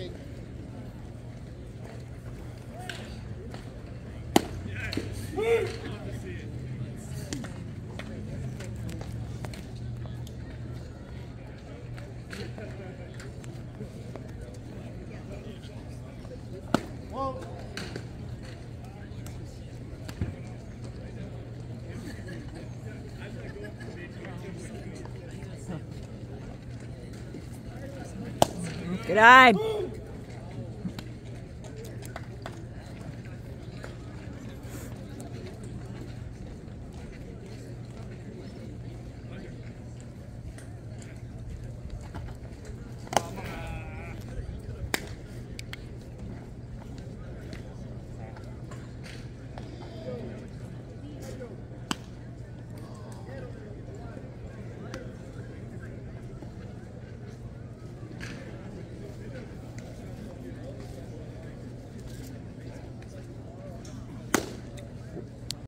Okay. Good eye.